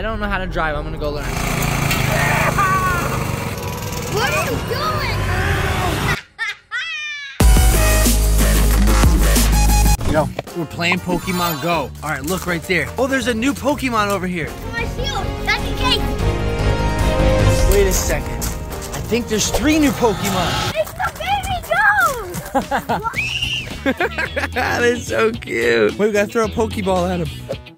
I don't know how to drive. I'm gonna go learn. What are you doing? Yo, we're playing Pokemon Go. All right, look right there. Oh, there's a new Pokemon over here. My shield. That's a cake. Wait a second. I think there's three new Pokemon. It's the baby goat. that is so cute. Wait, we gotta throw a Pokeball at him.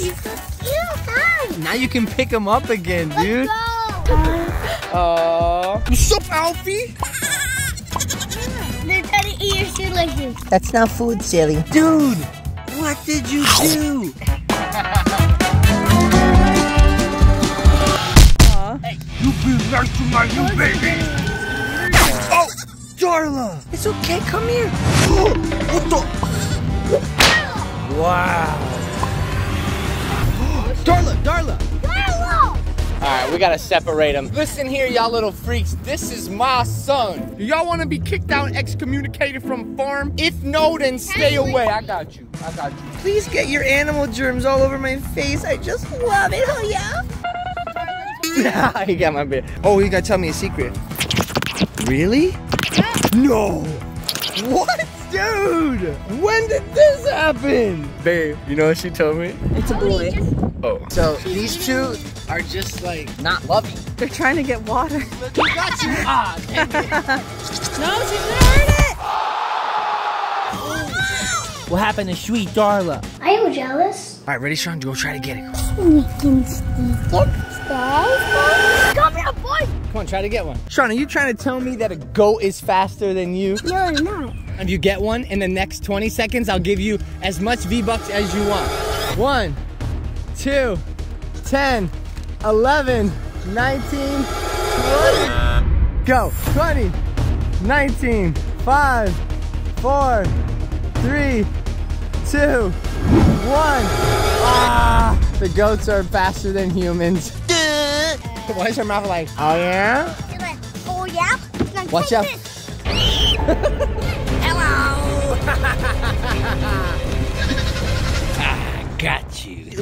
He's so cute. Hi. Now you can pick him up again, dude. Let's go. Aww. What's up, Alfie? They're trying to eat your shoelaces. That's not food, silly. Dude, what did you do? Hey, you be nice to my new baby. Oh, Darla. It's okay, come here. What the? Wow. Darla, Darla. Hello. All right, we gotta separate them. Listen here, y'all little freaks. This is my son. Do y'all want to be kicked out, excommunicated from farm? If no, then stay away. I got you. I got you. Please get your animal germs all over my face. I just love it. Oh, yeah? he got my beard. Oh, you gotta tell me a secret. Really? No. What? Dude, when did this happen? Babe, you know what she told me? It's a boy. Oh. So these two are just like not loving. They're trying to get water. Look, we got you. Ah, dang it. No, she's gonna hurt it. What happened to sweet Darla? Are you jealous? All right, ready, Shawn? Go try to get it. We can sneak Come here, boy. Come on, try to get one. Shawn, are you trying to tell me that a goat is faster than you? No, I'm not. If you get one in the next 20 seconds, I'll give you as much V-Bucks as you want. One, two, 10, 11, 19, 20. Go. 20, 19, 5, 4, 3, 2, 1. Ah, the goats are faster than humans. Why is her mouth like, oh yeah? Like, oh yeah. Watch out.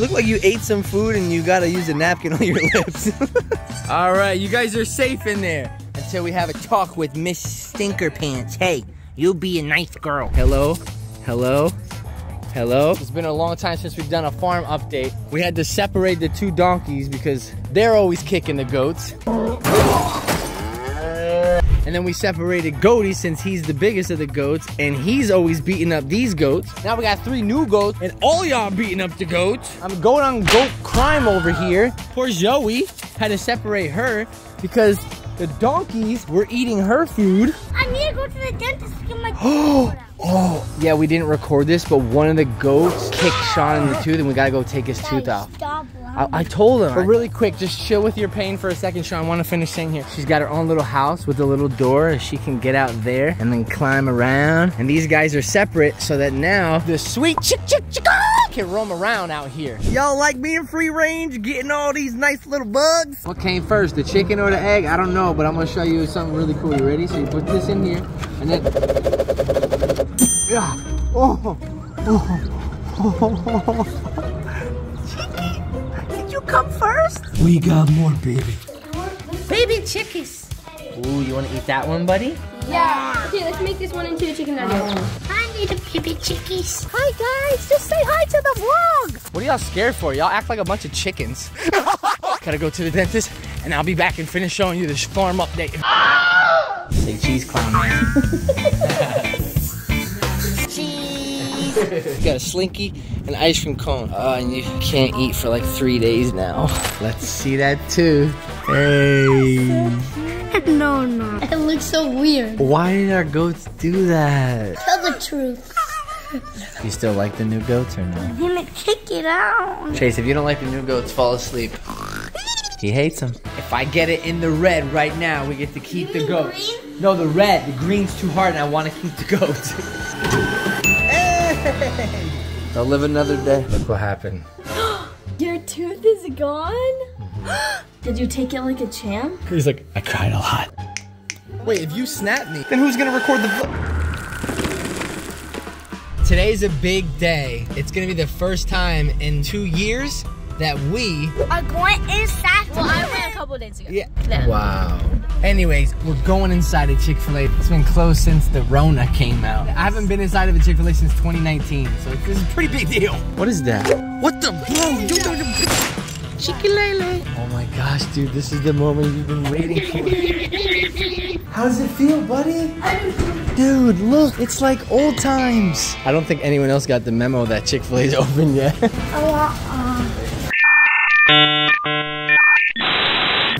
this. Got you. It looked like you ate some food and you gotta use a napkin on your lips. All right, you guys are safe in there. Until we have a talk with Miss Stinker Pants. Hey, you'll be a nice girl. Hello? Hello? Hello? It's been a long time since we've done a farm update. We had to separate the two donkeys because they're always kicking the goats. And then we separated Goaty since he's the biggest of the goats and he's always beating up these goats. Now we got three new goats and all y'all beating up the goats. I'm going on goat crime over here. Poor Zoe had to separate her because the donkeys were eating her food I need to go to the dentist to get my Oh, oh, yeah, we didn't record this, but one of the goats kicked Shawn in the tooth and we gotta go take his tooth out. I, I told him. But really quick, just chill with your pain for a second, Shawn. I want to finish saying here. She's got her own little house with a little door and she can get out there and then climb around. And these guys are separate so that now the sweet chick chick chick ah, can roam around out here. Y'all like being free range, getting all these nice little bugs? What came first, the chicken or the egg? I don't know, but I'm gonna show you something really cool. You ready? So you put this in here and then. Yeah. Oh. Did We got more, baby. Baby chickies. Ooh, you wanna eat that one, buddy? Yeah. Okay, let's make this one into a chicken nugget. Oh. I need a baby chickies. Hi guys, just say hi to the vlog. What are y'all scared for? Y'all act like a bunch of chickens. Gotta go to the dentist, and I'll be back and finish showing you this farm update. Oh. Say cheese clown, man. Cheese. You got a slinky, an ice cream cone. Oh, and you can't eat for like three days now. Let's see that tooth. Hey. no, no. It looks so weird. Why did our goats do that? Tell the truth. You still like the new goats or no? I'm gonna kick it out. Chase, if you don't like the new goats, fall asleep. He hates them. If I get it in the red right now, we get to keep the mean goats. No, the red. The green's too hard, and I want to keep the goats. hey! They'll live another day. Look what happened. Your tooth is gone? Mm-hmm. Did you take it like a champ? He's like, I cried a lot. Wait, if you snap me, Then who's gonna record the vlog? today's a big day. It's gonna be the first time in two years that we. Are going inside. Well, I went a couple days ago. Yeah. Then. Wow. Anyways, we're going inside a Chick fil A. It's been closed since the Rona came out. I haven't been inside of a Chick fil A since 2019, so this is a pretty big deal. What is that? What the? Bro, you know the. Chicken Lele. Oh my gosh, dude, this is the moment you've been waiting for. How does it feel, buddy? Dude, look, it's like old times. I don't think anyone else got the memo that Chick fil A's open yet. Um, Do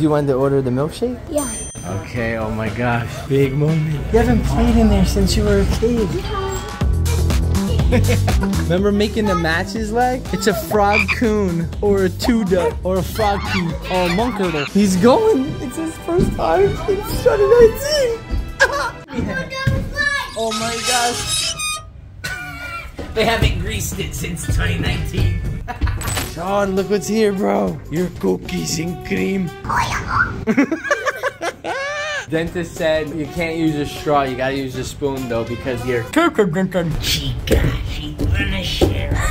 you want to order the milkshake? Yeah. Okay, oh my gosh, big moment. You haven't played in there since you were a kid. Remember making the matches leg? It's a frog coon, or a tuda, or a frog coon, or a munkertle. He's going. It's his first time since 2019. oh my gosh. They haven't greased it since 2019. Shawn, look what's here, bro. Your cookies and cream. Dentist said you can't use a straw, you gotta use a spoon though because you're Chica, she wanna share a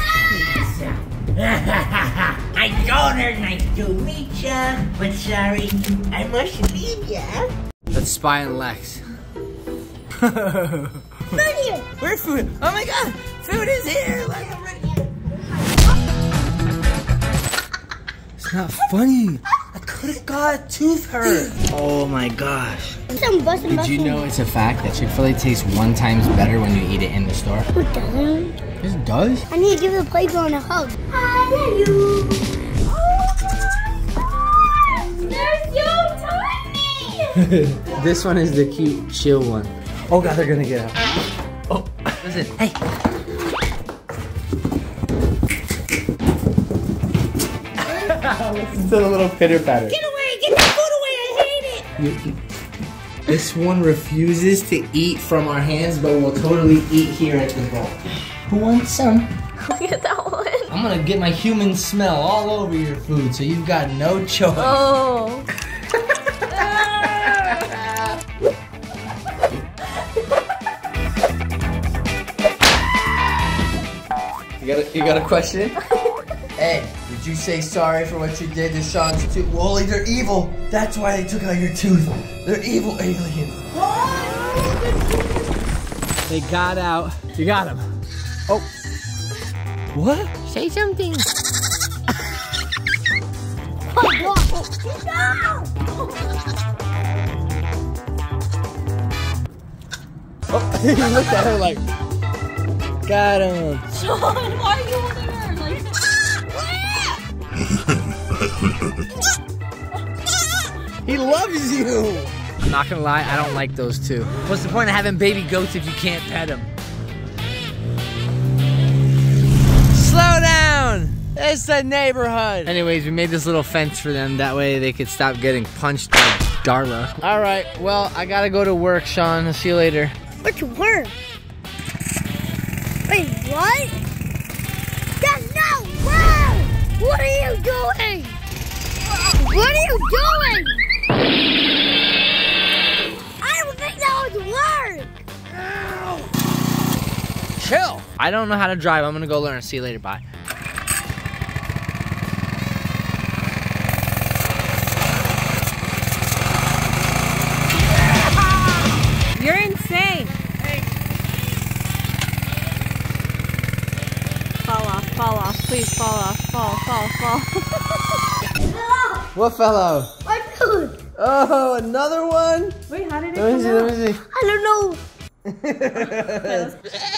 pizza. I told her nice to meet ya, but sorry, I must leave ya. Let's spy on Lex. food here! Where's food? Oh my god, food is here! Like, not funny. I could've got a tooth hurt. Oh my gosh. Some busting, Did you know it's a fact that Chick-fil-A tastes one times better when you eat it in the store? It doesn't? It does. I need to give the playground a hug. I love you. They're so tiny. this one is the cute, chill one. Oh god, they're gonna get out. Oh, listen, hey. Listen to the little pitter patter. Get away! Get that food away! I hate it. This one refuses to eat from our hands, but will totally eat here at the bowl. Who wants some? Look at that one. I'm gonna get my human smell all over your food, so you've got no choice. Oh. You got a, you got a question? hey, did you say sorry for what you did to Shawn's tooth? Wally, they're evil. That's why they took out your tooth. They're evil aliens. They got out. You got him. Oh. What? Say something. Oh, he looked at her like, got him. Shawn, why He loves you. I'm not gonna lie, I don't like those two. What's the point of having baby goats if you can't pet them? Slow down! It's the neighborhood. Anyways, we made this little fence for them. That way they could stop getting punched by Darla. All right, well, I gotta go to work, Shawn. I'll see you later. What's work? Wait, what? That's not work! What are you doing? What are you doing? I don't think that was work! Chill. I don't know how to drive. I'm gonna go learn. See you later. Bye. You're insane. Fall off, fall off, please fall off, fall, fall, fall. What fellow? My food! Oh, another one? Wait, how did it Let me see, let me see. I don't know.